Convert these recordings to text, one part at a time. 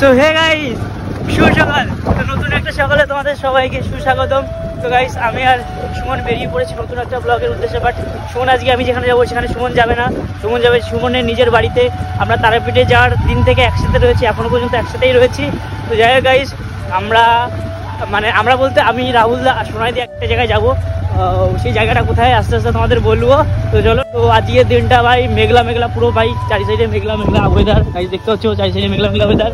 So hey guys সুসকাল নতুন একটা সকালে তোমাদের সবাইকে সুস্বাগতম। তো গাইস আমি আর সুমন বেরিয়ে পড়েছি নতুন একটা ব্লগের উদ্দেশ্যে বাট সুমন আজকে আমি যেখানে যাব সেখানে সুমন যাবে না। সুমন যাবে সুমনের নিজের বাড়িতে। আমরা তারাপীঠে যাওয়ার দিন থেকে একসাথে রয়েছি এখনও পর্যন্ত একসাথেই রয়েছি। তো যাই হোক গাইস আমরা মানে আমরা বলতে আমি, রাহুল সোনাই দিয়ে একটা জায়গায় যাব। সেই জায়গাটা কোথায়? আস্তে আস্তে তোমাদের বলব। তো চলো, তো আজকের দিনটা ভাই মেঘলা মেঘলা, পুরো ভাই চারি সাইডে মেঘলা মেঘলা ওয়েদার ভাই দেখতে হচ্ছে চারি সাইডে মেঘলা মেঘলা ওয়েদার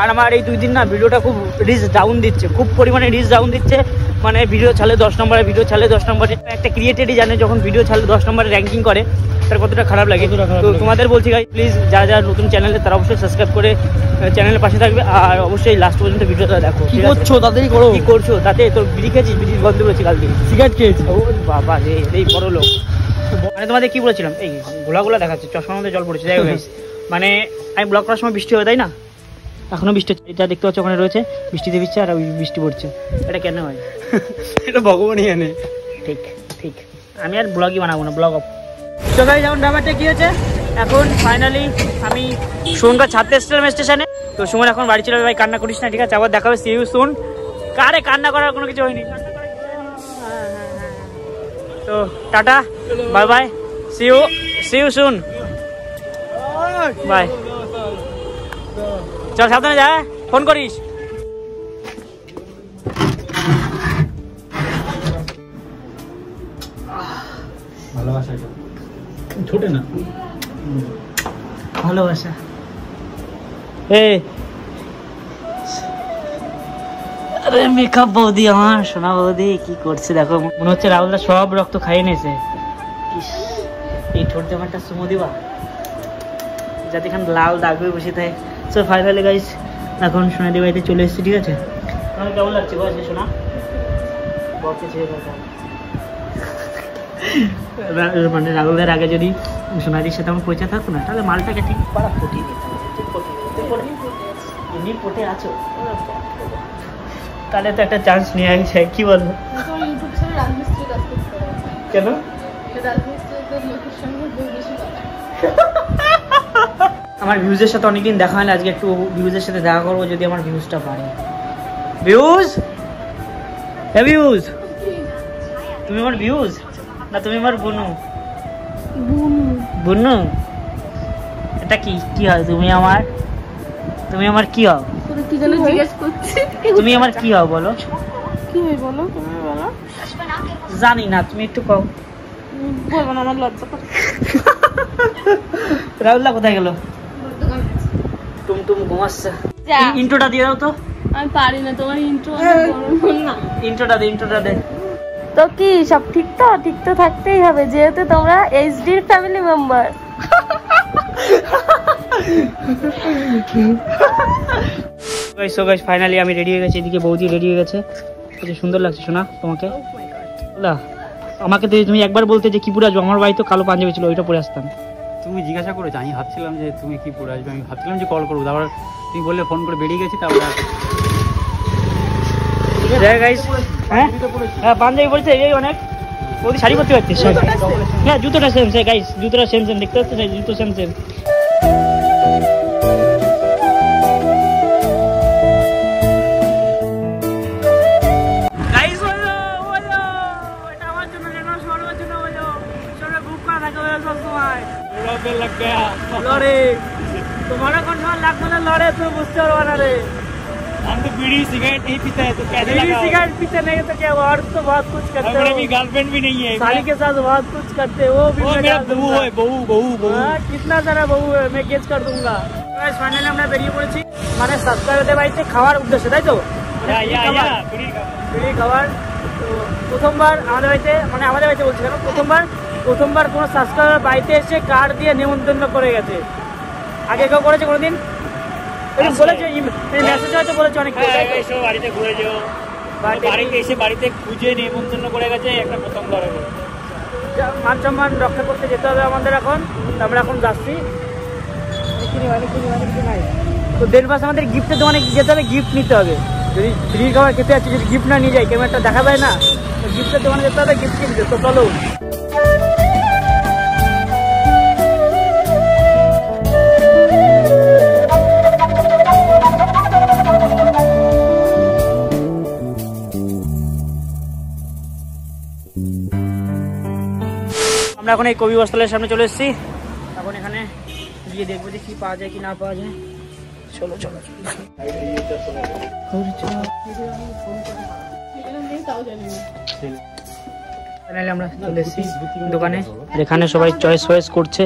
আর আমার এই দুই দিন না, ভিডিওটা খুব রিচ ডাউন দিচ্ছে, খুব পরিমাণে রিচ ডাউন দিচ্ছে। মানে ভিডিও ছালে দশ নম্বরে ভিডিও ছালে দশ নম্বরে। একটা ক্রিয়েটেডই জানে যখন ভিডিও ছালে দশ নম্বরে র্যাঙ্কিং করে তার কতটা খারাপ লাগে। তো তোমাদের বলছি গাই প্লিজ যারা যারা নতুন চ্যানেলে তারা অবশ্যই সাবস্ক্রাইব করে চ্যানেলের পাশে থাকবে। আর অবশ্যই লাস্ট পর্যন্ত ভিডিওটা দেখো কি করছ? তাড়াতাড়ি করো। কি করছ? তাতে তোর বিড়ি খেয়েছিস? বিড়ি বন্ধ করেছি কালকে সিগারেট খেয়েছি। ও বাবা রে এই বড় লোক। মানে তোমাদের কি বলেছিলাম? এই গোলাগুলা দেখাচ্ছে চশমার মধ্যে জল পড়েছে। যাই মানে আমি ব্লগ করার সময় বৃষ্টি হবে তাই না? এখনও বৃষ্টি হচ্ছে। এটা দেখতে পাচ্ছ ওখানে রয়েছে। বৃষ্টিতে ভিজছে আর ওই বৃষ্টি পড়ছে। এটা কেন হয়? এটা ভগবানই জানে। ঠিক ঠিক। আমি আর ব্লগই বানাবো না ব্লগ অফ তো গাইজ এখন ব্যাপারটা কি হয়েছে? এখন ফাইনালি আমি সুমনকা ছাড়তে এসেছিলাম স্টেশনে। তো সুমন এখন বাড়ি চলে ভাই কান্না করিস না ঠিক আছে? আবার দেখা হবে সিউ শুন কারে কান্না করার কোনো কিছু হয়নি। তো tata bye bye see you see you শুন বাই চল সাবধানে যা হ্যাঁ? ফোন করিস। ভালোবাসা এটা। ছোটে না। ভালোবাসা। এ। আরে মেকআপ বৌদি আমার সোনা বৌদি কি করছে দেখো? মনে হচ্ছে রাহুলদা সব রক্ত খাইয়ে নিয়েছে। এই ঠোঁট জামাটা সুমো দিবা? যাতে এখানে লাল দাগ হয়ে বসে থাকে। সো ফাইনালি গাইস এখন সোনাদি বাড়িতে চলে এসেছি ঠিক আছে? তোমার কেমন লাগছে? বলছে সোনা? মানে রাহুলের আগে যদি সোনাদির সাথে আমার পরিচয় থাকতো না তাহলে মালটাকে ঠিক পাড়া ফুটিয়ে দিতাম। এমনি পটে আছো? তাহলে তো একটা চান্স নিয়ে আসছে কি বলব পারো কেন? আমার ভিউজের সাথে অনেকদিন দেখা হয় না আজকে একটু ভিউজের সাথে দেখা করব যদি আমার ভিউজটা বাড়ে। ভিউজ হ্যাঁ ভিউজ তুমি আমার ভিউজ না তুমি আমার বনু। বনু? এটা কি? কি হয়? তুমি আমার? তুমি আমার কি হও? কি যেন জিজ্ঞেস করছি তুমি আমার কি হও বলো? কি বলো? তুমি বলো। জানি না তুমি একটু কও। বলব না আমার লজ্জা করে। রাহুল্লা কোথায় গেল? টুম টুম ঘুমাচ্ছে ইন্ট্রোটা দিয়ে দাও তো। আমি পারি না তোমার ইন্ট্রো না। ইন্ট্রোটা দে ইন্ট্রোটা দে। তো কি সব ঠিক তো? ঠিক তো থাকতেই হবে যেহেতু তোমরা এইচডির family member guys so guys finally আমি রেডি হয়ে গেছি এদিকে বৌদি রেডি হয়ে গেছে। কত সুন্দর লাগছে শোনা তোমাকে। আমাকে তো তুমি একবার বলতে যে কি পরে আসব আমার বাড়ি তো কালো পাঞ্জাবি ছিল ওইটা পরে আসতাম। তুমি জিজ্ঞাসা করেছ আমি ভাবছিলাম যে তুমি কি পড়ে আসবে আমি ভাবছিলাম যে কল করব তারপর তুমি বললে ফোন করে বেরিয়ে গেছি তারপর হ্যাঁ? হ্যাঁ পাঞ্জাবি বলছে এই অনেক। ওদের শাড়ি করতে পারছিস হ্যাঁ জুতোটা সেম সে গাইস জুতোটা সেম সেম দেখতে পাচ্ছিস? জুতো সেম সেম লড়ে তোমারা কোন সময় লাগবে না লড়ে তুমি বুঝতে পারবো না রে हम तो बीड़ी सिगरेट नहीं पीता है तो कैसे बीड़ी लगा सिगरेट पीते नहीं तो क्या और तो बहुत कुछ करते हमारा भी हो गर्लफ्रेंड भी नहीं है साली के साथ बहुत कुछ करते हो वो भी वो मैं मेरा डाल बहू दूंगा। है बहू बहू बहू हाँ, कितना सारा বহু है मैं गेस कर दूंगा ফাইনালি আমরা বেরিয়ে পড়েছি মানে সাবস্ক্রাইবারদের বাড়িতে খাওয়ার উদ্দেশ্যে তাই তো মানে या free या খাবার। या बीड़ी का ফ্রি খাবার তো প্রথমবার আমাদের বাড়িতে মানে আমাদের বাড়িতে বলছি কেন প্রথমবার প্রথমবার কোনো সাবস্ক্রাইবার বাড়িতে এসে কার্ড দিয়ে নেমন্তন্ন করে গেছে। আগে কেউ করেছে কোনোদিন? বলেছে মেসেজ হয়তো বলেছে অনেক। তো? এসে বাড়িতে ঘুরে যেও। বাড়িতে এসে বাড়িতে খুঁজে নিমন্ত্রণ করে গেছে একটা প্রথম ধরে যা- মান সম্মান রক্ষা করতে যেতে হবে আমাদের এখন। আমরা এখন যাচ্ছি। তো দেড় মাস আমাদের গিফটের দোকানে যেতে হবে গিফট নিতে হবে। যদি ফ্রি খাবার খেতে যাচ্ছি যদি গিফট না নিয়ে যাই কেমন একটা দেখা যায় না? তো গিফটের দোকানে যেতে হবে গিফট কিনতে। তো চলো। আমরা এখন এই কবি বস্ত্রালয়ের সামনে চলে এসেছি। এখন এখানে গিয়ে দেখব যে কি পাওয়া যায় কি না পাওয়া যায়। চলো চলো ফাইনালি আমরা চলে এসেছি দোকানে যেখানে সবাই চয়েস করছে।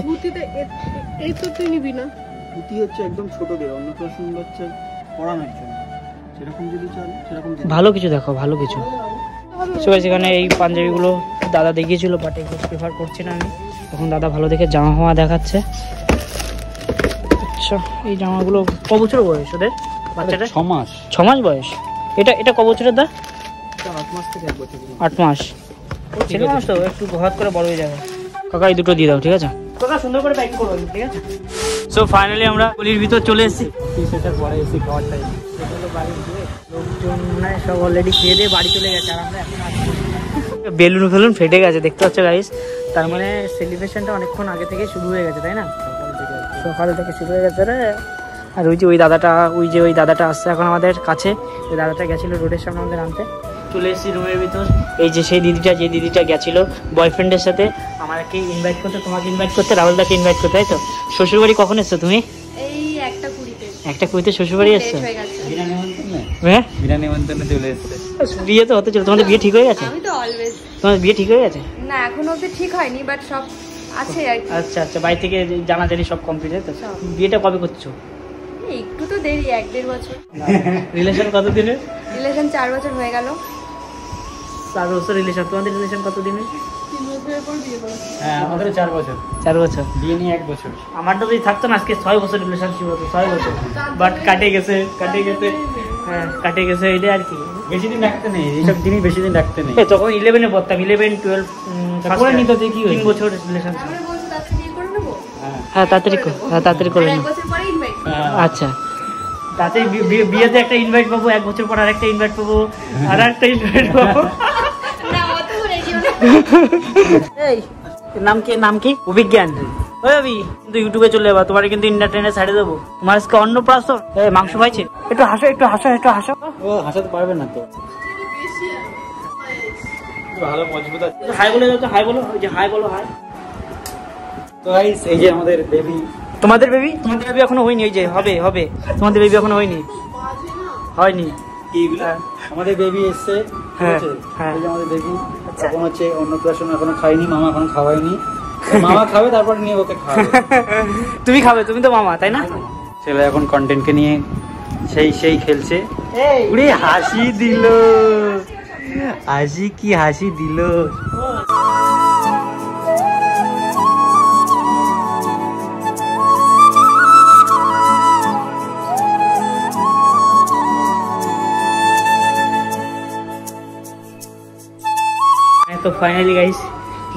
এই তো তুই নিবি না। হচ্ছে একদম ছোটদের অন্নপ্রাশন হচ্ছে পড়ানোর জন্য। সেরকম যদি চান সেরকম ভালো কিছু দেখো ভালো কিছু। সবাই সেখানে এই পাঞ্জাবিগুলো দাদা দেখিয়েছিল বাট এগুলো প্রেফার করছি না আমি। তখন দাদা ভালো দেখে জামা ফামা দেখাচ্ছে। আচ্ছা এই জামাগুলো ক বছর বয়স ওদের? বাচ্চাটা ছ মাস। ছ মাস বয়স? এটা এটা ক বছরের দা? আট মাস আট মাস। তো একটু হঠাৎ করে বড় হয়ে যাবে। কাকা এই দুটো দিয়ে দাও ঠিক আছে? কাকা সুন্দর করে প্যাকিং করো ঠিক আছে? সো ফাইনালি আমরা গলির ভিতর চলে এসেছি। সেটা পরে এসে খাওয়ার টাইম লোকজন মানে সব অলরেডি খেয়ে দিয়ে বাড়ি চলে গেছে আর আমরা এখন বেলুন ফেলুন ফেটে গেছে দেখতে পাচ্ছ গাইস তার মানে সেলিব্রেশনটা অনেকক্ষণ আগে থেকে শুরু হয়ে গেছে তাই না? সকাল থেকে শুরু হয়ে গেছে রে। আর ওই যে ওই দাদাটা ওই যে ওই দাদাটা আসছে এখন আমাদের কাছে। ওই দাদাটা গেছিল রোডের সামনে আমাদের আনতে। চলে এসেছি রুমের ভিতর। এই যে সেই দিদিটা যে দিদিটা গেছিল বয়ফ্রেন্ডের সাথে আমাকে ইনভাইট করতে তোমাকে ইনভাইট করতে রাহুল রাহুলদাকে ইনভাইট করতে তাই তো? শ্বশুরবাড়ি কখন এসছো তুমি? একটা কুড়িতে। শ্বশুরবাড়ি এসছো? হয়ে? গেছে বিনা নিমন্ত্রণে বিনা নিমন্ত্রণে চলে এসছে। বিয়ে তো হতে চলো তোমাদের বিয়ে ঠিক হয়ে গেছে? আমি তো অলওয়েজ তোমার বিয়ে ঠিক হয়ে গেছে? না এখনও অব্দি ঠিক হয়নি বাট সব আছে আর আচ্ছা আচ্ছা বাড়ি থেকে জানাজানি সব কমপ্লিট তো বিয়েটা কবে করছ? একটু তো দেরি এক দেড় বছর। রিলেশন কত দিনের রিলেশন চার বছর হয়ে গেল। চার বছর রিলেশন তোমাদের রিলেশন কত দিনের তিন বছরের পর হ্যাঁ আমাদের চার বছর। চার বছর। বিয়ে নিয়ে এক বছর। আমার তো যদি থাকতো না আজকে ছয় বছর রিলেশন ছিল ছয় বছর। বাট কাটে গেছে কাটে গেছে। হ্যাঁ কাটে গেছে এটা আর কি। বেশি দিন রাখতে নেই এইসব জিনিস বেশি দিন রাখতে নেই। তখন ইলেভেনে পড়তাম ইলেভেন টুয়েলভ করে নিত কি তিন বছর রিলেশন হ্যাঁ। হ্যাঁ তাড়াতাড়ি হ্যাঁ তাড়াতাড়ি করে আর হ্যাঁ। আচ্ছা। তাতে বিয়েতে একটা ইনভাইট পাবো এক বছর পর আরেকটা ইনভাইট পাবো আর একটা ইনভাইট পাবো নাম কি নাম কি? অভিজ্ঞান। কিন্তু ইউটিউবে চলে যাবা তোমার কিন্তু ইন্টারটেনে ছাড়ে দেবো। তোমার আজকে অন্নপ্রাশন এই মাংস পাইছে। একটু হাসো একটু হাসো একটু হাসো। ও হাসাতে পারবে না তো। ভালো মজবুত আছে। হাই বলে দাও তো হাই বলো ওই যে হাই বলো হাই। তো গাইস এই যে আমাদের বেবি তোমাদের বেবি তোমাদের বেবি এখনও হয়নি ওই যে হবে হবে। তোমাদের বেবি এখনও হয়নি। হয়নি। আমাদের বেবি এসছে হ্যাঁ, হ্যাঁ। আমাদের বেবি আচ্ছা। এখন হচ্ছে অন্নপ্রাশন এখনও খাইনি মামা এখন খাওয়াইনি মামা খাবে তারপর নিয়ে ওকে খাওয়াবে। তুমি খাবে তুমি তো মামা তাই না? ছেলে এখন কন্টেন্টকে নিয়ে সেই সেই খেলছে। উড়ে হাসি দিল। হাসি কি হাসি দিল? তো ফাইনালি গাইস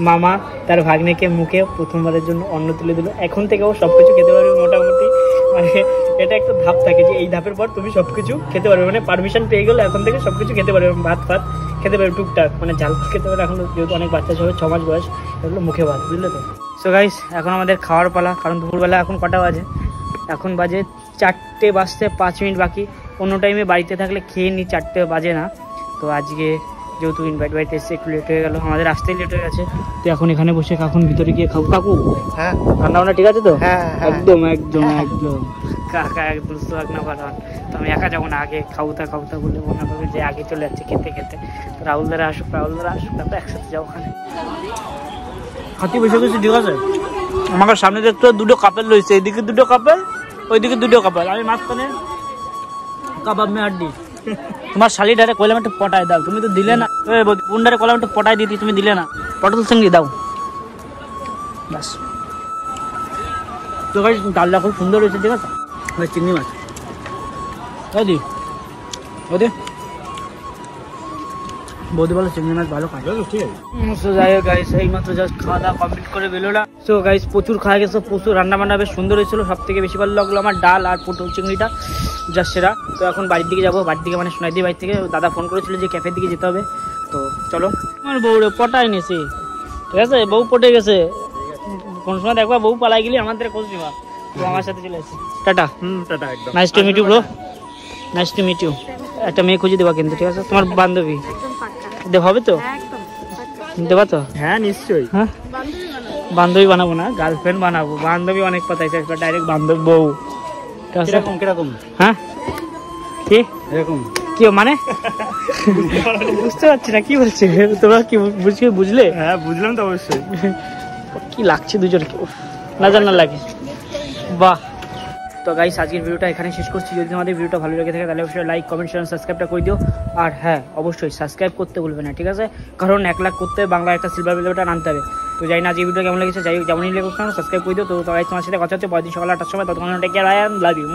মামা তার ভাগ্নেকে মুখে প্রথমবারের জন্য অন্ন তুলে দিল। এখন থেকে ও সবকিছু খেতে পারবে মোটামুটি। মানে এটা একটা ধাপ থাকে যে এই ধাপের পর তুমি সবকিছু খেতে পারবে। মানে পারমিশন পেয়ে গেলে এখন থেকে সবকিছু খেতে পারবে। ভাত ফাত খেতে পারবে টুকটাক। মানে ঝাল খেতে পারবে। এখন যেহেতু অনেক বাচ্চা সবাই ছ মাস বয়স, এগুলো মুখে ভাত, বুঝলে তো? সো গাইস এখন আমাদের খাওয়ার পালা। কারণ দুপুরবেলা এখন কটা বাজে? এখন বাজে চারটে বাজতে পাঁচ মিনিট বাকি। অন্য টাইমে বাড়িতে থাকলে খেয়ে নিই চারটে বাজে না। তো আজকে যেহেতু ইনভাইট বাড়িতে এসে একটু লেট হয়ে গেল আমাদের আসতেই লেট হয়ে গেছে। তো এখন এখানে বসে এখন ভিতরে গিয়ে খাব। কাকু হ্যাঁ। রান্না বান্না ঠিক আছে তো? হ্যাঁ, হ্যাঁ। একদম একদম একদম। কাকা একদম সোহাগ না পাঠান। তো আমি একা যাব না আগে খাবুতা খাবুতা বলে মনে করবে যে আগে চলে যাচ্ছে খেতে খেতে। তো রাহুল দ্বারা আসুক রাহুল দ্বারা আসুক তারপর একসাথে যাব ওখানে। হাতি বসে গেছে ঠিক আছে? আমাকে সামনে দেখতে দুটো কাপেল রয়েছে এদিকে দুটো কাপেল ওইদিকে দুটো কাপেল। আমি মাঝখানে কাবাব মে আড্ডি তোমার শালি ডারে কইলাম একটু পটায় দাও। তুমি তো দিলে না। পুন্ডারে কইলাম একটু পটায় দিতি তুমি দিলে না। পটল সঙ্গে দাও। ব্যাস। তো গাইস ডালটা খুব সুন্দর হয়েছে ঠিক আছে? চিংড়ি মাছ। ওদি ওদি বৌদি বলো চিংড়ি মাছ ভালো খায়। ঠিক আছে। সো যাই হোক গাইস এই মাত্র জাস্ট খাওয়া দাওয়া কমপ্লিট করে বেরোলা সো গাইস প্রচুর খাওয়া গেছে প্রচুর রান্না বান্না বেশ সুন্দর হয়েছিল। সব থেকে বেশি ভালো লাগল আমার ডাল আর পটল চিংড়িটা। সেরা। তো এখন বাড়ির দিকে যাব। বাড়ির দিকে মানে সোনাই দিয়ে বাড়ি থেকে দাদা ফোন করেছিল যে ক্যাফের দিকে যেতে হবে। তো চলো। আমার বউরে পটাই নিছি ঠিক আছে? বউ পটে গেছে। কোন সময় দেখবা বউ পালাই গেলি আমাদের খোঁজ নিবা। তো আমার সাথে চলে আসি। টাটা। হুম টাটা একদম। Nice to meet you bro nice to meet you একটা মেয়ে খুঁজে দেবা কিন্তু ঠিক আছে? তোমার বান্ধবী। হবে তো? দেবা তো? হ্যাঁ নিশ্চয়ই। হ্যাঁ? বান্ধবী বানাবো না গার্লফ্রেন্ড বানাবো। বান্ধবী অনেক কথা আছে ডাইরেক্ট বান্ধব বউ? কীরকম কীরকম? হ্যাঁ? কি? এরকম। কি মানে? বুঝতে পারছি না কি বলছে? তোমরা কি বুঝকে বুঝলে? হ্যাঁ বুঝলাম তো অবশ্যই। কি লাগছে দুজনকে? না জান লাগে। বাহ। তো গাইস আজকের ভিডিওটা এখানে শেষ করছি। যদি তোমাদের ভিডিওটা ভালো লেগে থাকে তাহলে অবশ্যই লাইক কমেন্ট শেয়ার সাবস্ক্রাইবটা করে দিও। আর হ্যাঁ অবশ্যই সাবস্ক্রাইব করতে ভুলবে না ঠিক আছে? কারণ এক লাখ করতে বাংলা একটা সিলভার প্লেটা আনতে হবে। তো যাই না যে ভিডিও কেমন লেগেছে, যাই যেমনই লেগে সাবস্ক্রাইব করে দিও। তো তোমার সাথে কথা হচ্ছে, পরের দিন সকাল আটটার সময়, ততক্ষণ take care I love you